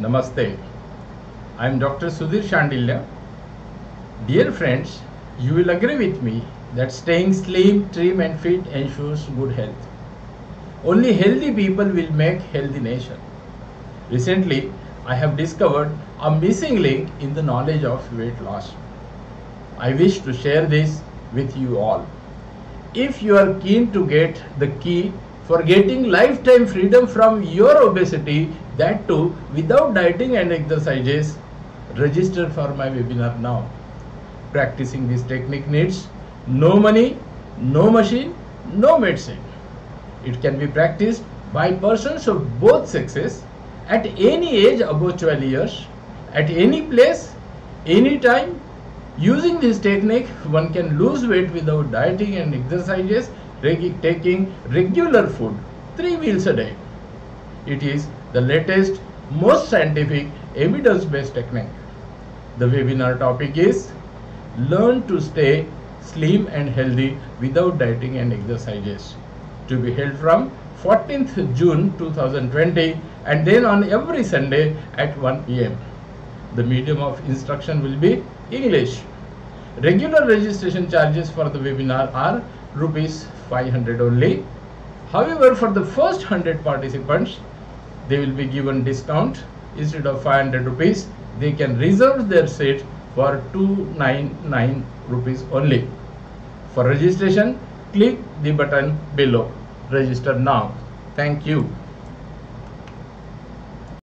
Namaste. I am Dr. Sudhir Shandilya. Dear friends, you will agree with me that staying slim, trim and fit ensures good health. Only healthy people will make healthy nation. Recently, I have discovered a missing link in the knowledge of weight loss. I wish to share this with you all. If you are keen to get the key for getting lifetime freedom from your obesity, that too without dieting and exercises, register for my webinar now. Practicing this technique needs no money, no machine, no medicine. It can be practiced by persons of both sexes at any age above 12 years, at any place, any time. Using this technique, one can lose weight without dieting and exercises, taking regular food, three meals a day. It is the latest, most scientific, evidence based technique. The webinar topic is Learn to stay slim and healthy without dieting and exercises. To be held from 14th June 2020 and then on every Sunday at 1 pm. The medium of instruction will be English. Regular registration charges for the webinar are rupees 500 only. However, for the first 100 participants, they will be given discount instead of 500 rupees. They can reserve their seat for 299 rupees only. For registration, click the button below. Register now. Thank you.